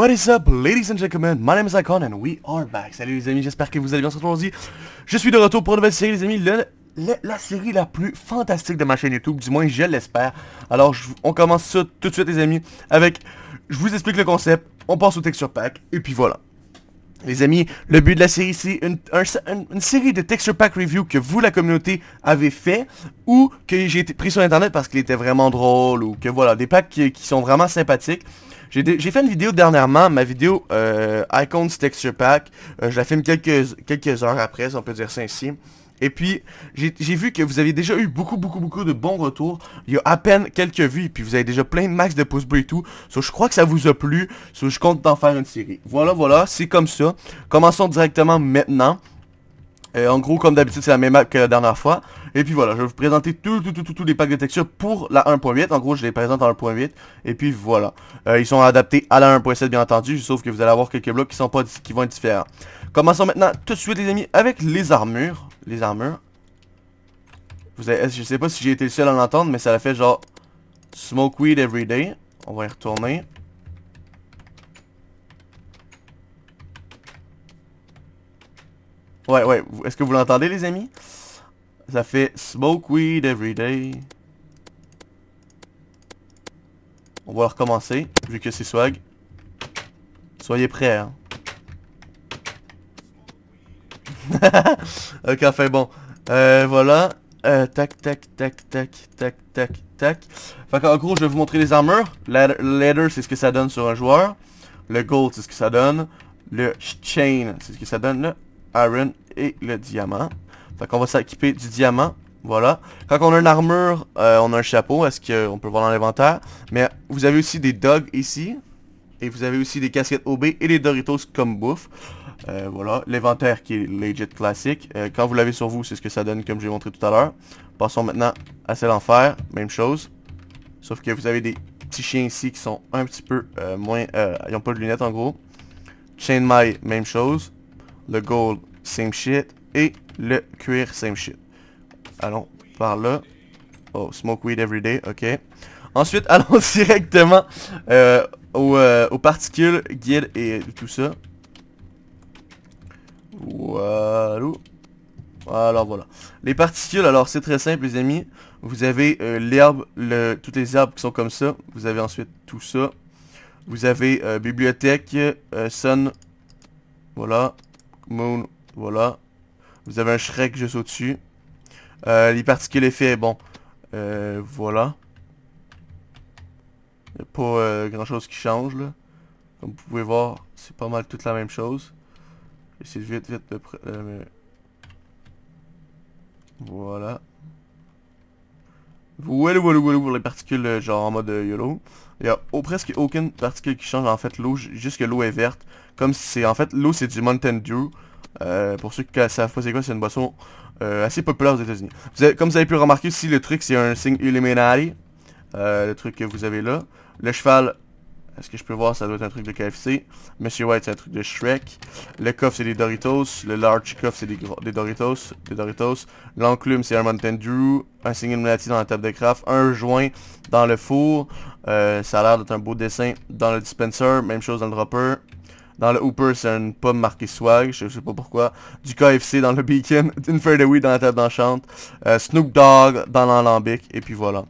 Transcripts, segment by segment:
What is up, ladies and gentlemen? My name is Icon and we are back. Salut les amis, j'espère que vous allez bien aujourd'hui. Je suis de retour pour une nouvelle série les amis, la série la plus fantastique de ma chaîne YouTube, du moins je l'espère. Alors on commence ça tout de suite les amis, avec, je vous explique le concept, on passe au texture pack, et puis voilà. Les amis, le but de la série, c'est une, série de texture pack review que vous, la communauté, avez fait ou que j'ai pris sur internet parce qu'il était vraiment drôle ou que voilà, des packs qui sont vraiment sympathiques. J'ai fait une vidéo dernièrement, ma vidéo euh, Icons Texture Pack. Euh, je la filme quelques, quelques heures après, si on peut dire ça ainsi. Et puis, j'ai vu que vous avez déjà eu beaucoup, beaucoup, beaucoup de bons retours. Il y a à peine quelques vues, et puis vous avez déjà plein de max de pouces bleus et tout. So, je crois que ça vous a plu. So, je compte d'en faire une série. Voilà, voilà, c'est comme ça. Commençons directement maintenant. Euh, en gros, comme d'habitude, c'est la même map que la dernière fois. Et puis voilà, je vais vous présenter tous tout, tout, tout, les packs de texture pour la 1.8. En gros, je les présente en 1.8. Et puis voilà. Euh, ils sont adaptés à la 1.7 bien entendu, sauf que vous allez avoir quelques blocs qui, sont pas, qui vont être différents. Commençons maintenant tout de suite les amis avec les armures. Les armures. Je sais pas si j'ai été le seul à l'entendre, mais ça a fait genre Smoke weed every day. On va y retourner. Ouais, ouais. Est-ce que vous l'entendez, les amis? Ça fait Smoke weed every day. On va recommencer, vu que c'est swag. Soyez prêts, hein. ok, enfin bon. Euh, voilà. Euh, tac, tac, tac, tac, tac, tac, tac. En gros, je vais vous montrer les armures. Leather, c'est ce que ça donne sur un joueur. Le gold, c'est ce que ça donne. Le chain, c'est ce que ça donne. Là iron et le diamant. Fait qu'on va s'équiper du diamant. Voilà. Quand on a une armure, euh, on a un chapeau. Est-ce qu'on peut voir dans l'inventaire? Mais vous avez aussi des dogs ici. Et vous avez aussi des casquettes OB et des Doritos comme bouffe. Euh, voilà. L'inventaire qui est legit classique. Euh, quand vous l'avez sur vous, c'est ce que ça donne comme j'ai montré tout à l'heure. Passons maintenant à celle en fer. Même chose. Sauf que vous avez des petits chiens ici qui sont un petit peu moins... ils n'ont pas de lunettes en gros. Chain My, même chose. Le gold, same shit. Et le cuir, same shit. Allons par là. Oh, smoke weed every day, ok. Ensuite, allons directement euh, euh, aux, particules, guide et tout ça. Voilà. Alors voilà. Les particules, alors c'est très simple les amis. Vous avez euh, l'herbe, le, toutes les herbes qui sont comme ça. Vous avez ensuite tout ça. Vous avez bibliothèque, sun, voilà. Moon, voilà. Vous avez un Shrek juste au-dessus. Euh, les particules effets, bon. Euh, voilà. A pas euh, grand chose qui change là. Comme vous pouvez voir, c'est pas mal toute la même chose. J'essaie vite vite. Euh, voilà. Voilà, voilà, voilà, pour les particules euh, genre en mode YOLO. Il n'y a presque aucune particule qui change en fait l'eau, juste que l'eau est verte. Comme si c'est en fait l'eau c'est du Mountain Dew. Pour ceux qui savent pas c'est quoi, c'est une boisson assez populaire aux états unis Comme vous avez pu remarquer aussi, le truc c'est un signe Illuminati. le truc que vous avez là. Le cheval, est-ce que je peux voir Ça doit être un truc de KFC. Monsieur White, c'est un truc de Shrek. Le coffre, c'est des Doritos. Le large coffre, c'est des, Doritos. Des Doritos. L'enclume, c'est un Mountain Dew. Un Illuminati dans la table de craft. Un joint dans le four. Euh, ça a l'air d'être un beau dessin dans le dispenser. Même chose dans le dropper. Dans le Hooper, c'est une pomme marquée swag, je sais pas pourquoi. Du KFC dans le beacon, une feuille de weed dans la table d'enchante. Euh, Snoop Dogg dans l'alambic, et puis voilà.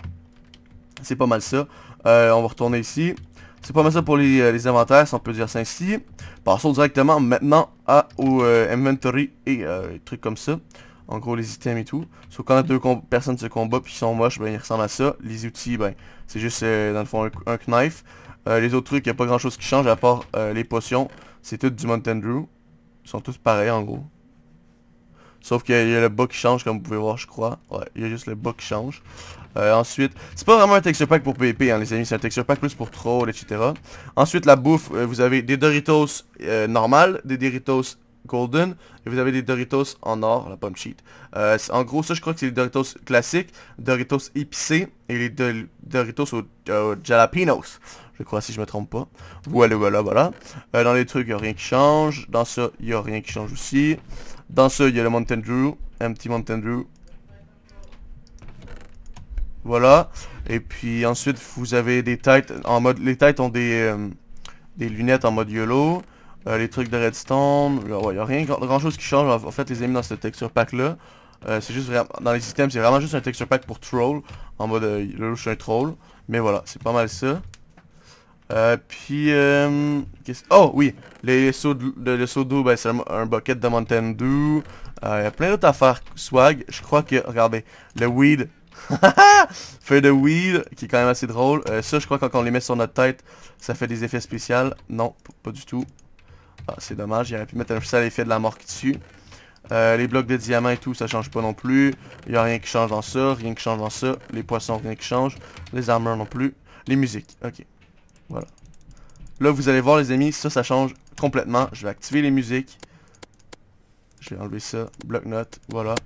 C'est pas mal ça. Euh, on va retourner ici. C'est pas mal ça pour les, euh, les, inventaires, si on peut dire ça ainsi. Passons directement maintenant à, au euh, inventory et trucs comme ça. En gros, les items et tout. Sauf quand deux personnes se combattent puis qui sont moches, ben ils ressemblent à ça. Les outils, ben c'est juste dans le fond un, knife. les autres trucs, il a pas grand chose qui change à part les potions. C'est tout du Mountain Drew. Ils sont tous pareils en gros. Sauf qu'il y, a le bas qui change comme vous pouvez voir je crois. Ouais, il y a juste le bas qui change. Euh, ensuite, c'est pas vraiment un texture pack pour PvP hein, les amis, c'est un texture pack plus pour troll, etc. Ensuite la bouffe, euh, vous avez des Doritos euh, normales, des Doritos golden, et vous avez des Doritos en or, la pomme cheat. Euh, en gros ça je crois que c'est les Doritos classiques, Doritos épicés et les Doritos aux, jalapenos. Je crois si je me trompe pas. Voilà, voilà, voilà. dans les trucs, il n'y a rien qui change. Dans ça, il n'y a rien qui change aussi. Dans ça, il y a le Mountain Dew. Un petit Mountain Dew. Voilà. Et puis ensuite, vous avez des têtes en mode... Les têtes ont des... Euh, des lunettes en mode YOLO, euh, les trucs de redstone, il n'y a rien grand chose qui change en fait les amis dans ce texture pack là. Euh, c'est juste vraiment, dans les systèmes c'est vraiment juste un texture pack pour troll, en mode euh, YOLO je suis un troll, mais voilà, c'est pas mal ça. Puis, oh oui, les saut d'eau, ben, c'est un, bucket de Mountain Dew. Il y a plein d'autres affaires swag. Je crois que, regardez, le weed, fait de weed, qui est quand même assez drôle. ça, je crois que quand on les met sur notre tête, ça fait des effets spéciaux. Non, pas du tout. Ah, c'est dommage, il aurait pu mettre un sale effet de la mort dessus. Euh, les blocs de diamants et tout, ça change pas non plus. Il n'y a rien qui change dans ça, rien qui change dans ça. Les poissons, rien qui change. Les armures non plus. Les musiques, ok. Voilà. Là, vous allez voir les amis, ça, ça change complètement. Je vais activer les musiques. Je vais enlever ça. Bloc note, voilà.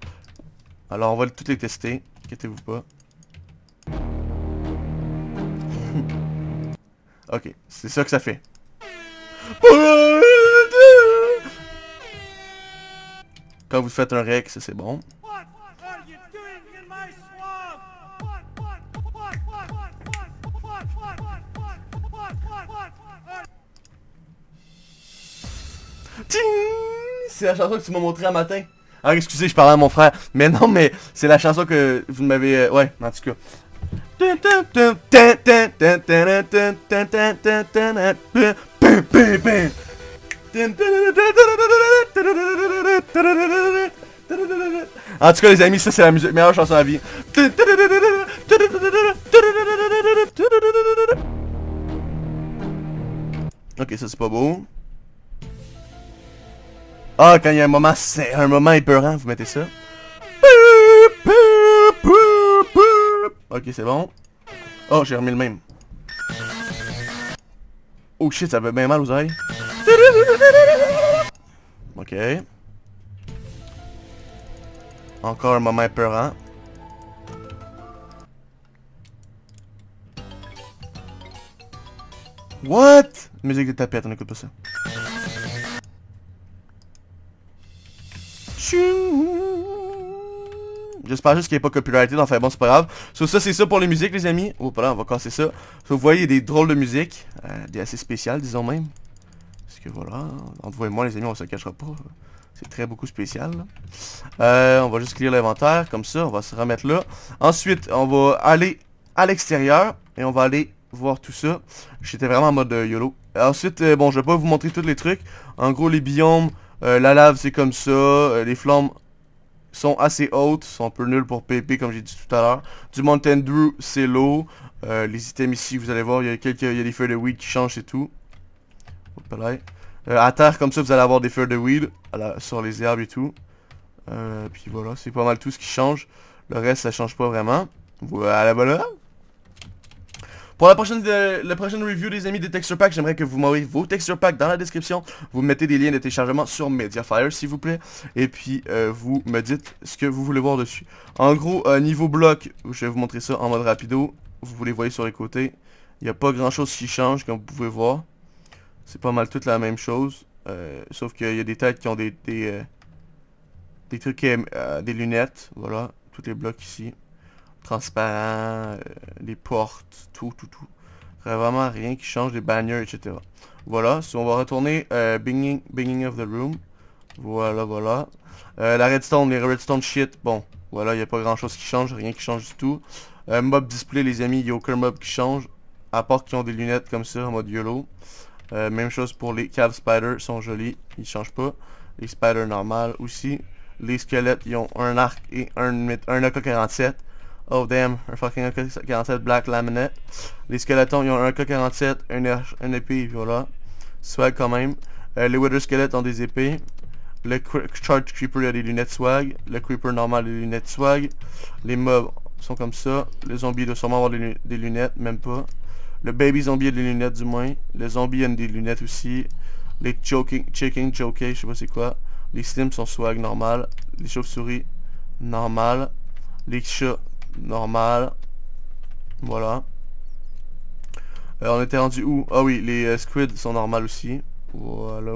Alors, on va toutes les tester. Inquiétez-vous pas. ok, c'est ça que ça fait. Quand vous faites un rec, ça c'est bon. C'est la chanson que tu m'as montré un matin. Ah, excusez, je parlais à mon frère. Mais non, mais c'est la chanson que vous m'avez... Euh, ouais, en tout cas. En tout cas les amis, ça c'est la meilleure chanson à vie. Ok, ça c'est pas beau. Ah, quand il y a un moment, c'est un moment épeurant, vous mettez ça. Ok, c'est bon. Oh, j'ai remis le même. Oh shit, ça fait bien mal aux oreilles. Ok. Encore un moment épeurant. What? Musique de tapette, on écoute pas ça. J'espère juste qu'il n'est pas copyrighté, enfin bon, c'est pas grave. So, ça, c'est ça pour les musiques, les amis. Oh, là, on va casser ça. vous voyez, il y a des drôles de musique. Euh, des assez spéciales, disons même. Parce que voilà, entre vous et moi, les amis, on se cachera pas. C'est très beaucoup spécial. Euh, on va juste clear l'inventaire, comme ça, on va se remettre là. Ensuite, on va aller à l'extérieur. Et on va aller voir tout ça. J'étais vraiment en mode euh, YOLO. Ensuite, bon, je vais pas vous montrer tous les trucs. En gros, les biomes, la lave, c'est comme ça. les flammes, sont assez hautes, sont un peu nulles pour PP comme j'ai dit tout à l'heure. Du Mountain Dew, c'est low. Euh, les items ici, vous allez voir, il y a quelques, y a des feuilles de weed qui changent et tout. Euh, à terre, comme ça, vous allez avoir des feuilles de weed sur les herbes et tout. Euh, puis voilà, c'est pas mal tout ce qui change. Le reste, ça change pas vraiment. Voilà, voilà. Pour la prochaine, la prochaine review des amis des texture packs, j'aimerais que vous m'envoyez vos texture packs dans la description. Vous mettez des liens de téléchargement sur Mediafire s'il vous plaît. Et puis euh, vous me dites ce que vous voulez voir dessus. En gros, euh, niveau bloc, je vais vous montrer ça en mode rapido. Vous les voyez sur les côtés. Il n'y a pas grand chose qui change comme vous pouvez voir. C'est pas mal toute la même chose. Euh, sauf qu'il y a des têtes qui ont des, des, des trucs, des lunettes. Voilà, tous les blocs ici transparent, euh, les portes, tout, tout, tout. Vraiment rien qui change, les banners, etc. Voilà, si on va retourner euh, binging, of the Room. Voilà, voilà. Euh, la redstone, les redstone shit, bon, voilà, il n'y a pas grand chose qui change, rien qui change du tout. Mob display, les amis, il n'y a aucun mob qui change, à part qu'ils ont des lunettes comme ça, en mode YOLO. même chose pour les cave spiders, sont jolis, ils changent pas. Les spiders normales aussi. Les squelettes, ils ont un arc et un, un AK-47. Oh damn, un fucking AK-47 Black Laminate. Les squelettons, ils ont un AK-47, un, épée, voilà. Swag quand même. Euh, les Wither Skeletons ont des épées. Le Charge Creeper il a des lunettes swag. Le Creeper normal a des lunettes swag. Les mobs sont comme ça. Le zombie doit sûrement avoir des, lunettes, même pas. Le baby zombie a des lunettes du moins. Le zombie a des lunettes aussi. Les choking, chicken, choking, je sais pas c'est quoi. Les slims sont swag normal. Les chauves-souris, normal. Les chats, normal. Voilà. Euh, on était rendu où? Ah oui, les euh, squids sont normales aussi. Voilà.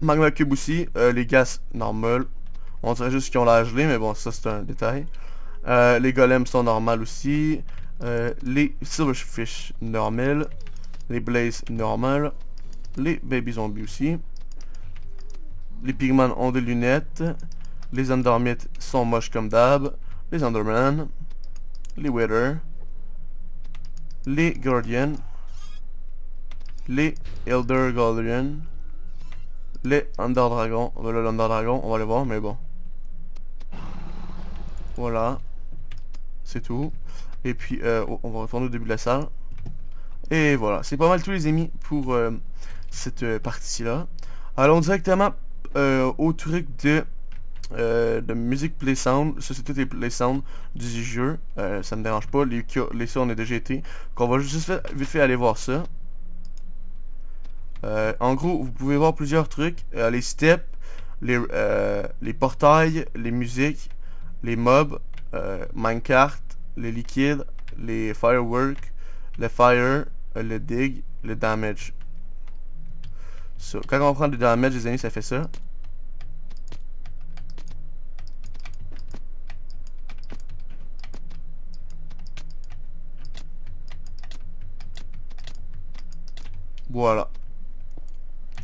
Magma cube aussi. Euh, les gaz normal. On dirait juste qu'ils ont la gelée, mais bon, ça c'est un détail. les golems sont normales aussi. les silverfish normal. les Blaze normales, les Baby Zombies aussi. Les Pigman ont des lunettes, les Undermyths sont moches comme d'hab, les Underman, les Wither, les Guardians, les Elder Guardian, les Under Dragon. Voilà l'Under Dragon, on va les voir, mais bon. Voilà. C'est tout. Et puis, euh, on va retourner au début de la salle. Et voilà, c'est pas mal tous les amis pour euh, cette euh, partie-là. Allons directement au truc de, de musique play sound. Ça, c'est tous les play sound du jeu. ça me dérange pas. Les, les sons, on a déjà été. Qu'on va juste vite fait aller voir ça. en gros, vous pouvez voir plusieurs trucs. les steps, les, les portails, les musiques, les mobs, minecart, les liquides, les fireworks, le fire, le dig, le damage. quand on prend le damage, les amis, ça fait ça. Voilà.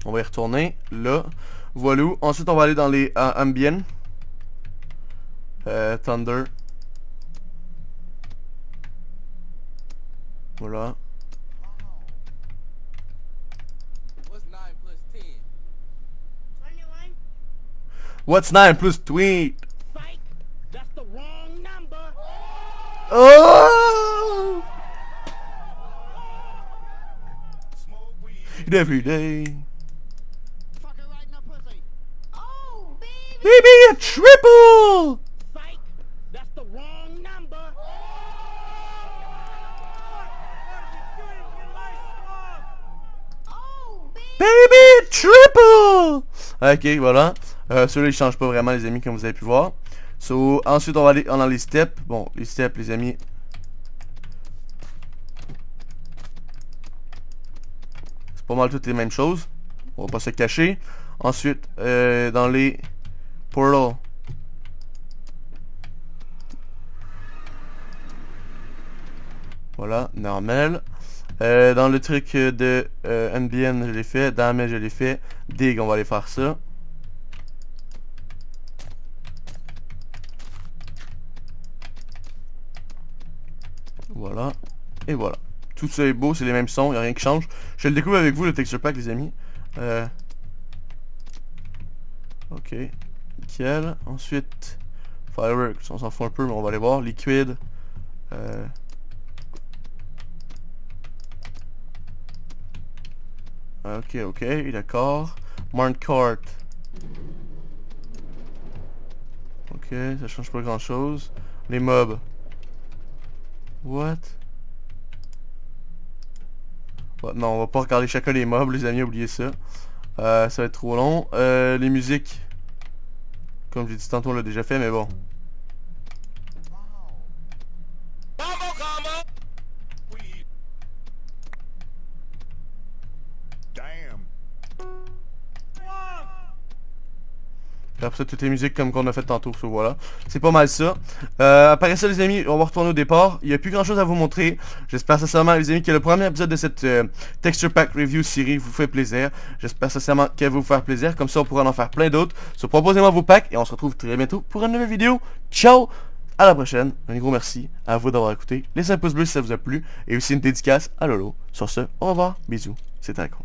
On va y retourner. Là. Voilà. Ensuite, on va aller dans les euh, ambient. Euh, thunder. Voilà. What's 9 plus tweet? That's the wrong number. Oh! Every day. Oh, baby. Baby, a triple! Baby triple! Ok, voilà. Euh, Celui-là, il change pas vraiment, les amis, comme vous avez pu voir. So, ensuite, on va aller dans les steps. Bon, les steps, les amis. Pas mal toutes les mêmes choses. On va pas se cacher. Ensuite, euh, dans les portals. Voilà, normal. Euh, dans le truc de euh, NBN, je l'ai fait. Damage, je l'ai fait. Dig, on va aller faire ça. Voilà. Et voilà. Tout ça est beau, c'est les mêmes sons, il a rien qui change. Je le découvre avec vous, le texture pack, les amis. Euh... Ok. Nickel. Ensuite, Fireworks, on s'en fout un peu, mais on va aller voir. Liquid. Euh... Ok, ok, d'accord. Cart. Ok, ça change pas grand chose. Les mobs. What? Non, on va pas regarder chacun des mobs, les amis, oubliez ça. Euh, ça va être trop long. Euh, les musiques. Comme j'ai dit tantôt, on l'a déjà fait, mais bon. Toutes les musiques comme qu'on a fait tantôt, voilà. C'est pas mal ça. Euh, après ça, les amis, on va retourner au départ. Il n'y a plus grand chose à vous montrer. J'espère sincèrement, les amis, que le premier épisode de cette euh, Texture Pack Review série vous fait plaisir. J'espère sincèrement qu'elle va vous faire plaisir. Comme ça, on pourra en faire plein d'autres. So, proposez-moi vos packs et on se retrouve très bientôt pour une nouvelle vidéo. Ciao à la prochaine. Un gros merci à vous d'avoir écouté. Laissez un pouce bleu si ça vous a plu. Et aussi une dédicace à Lolo. Sur ce, au revoir. Bisous. C'était con.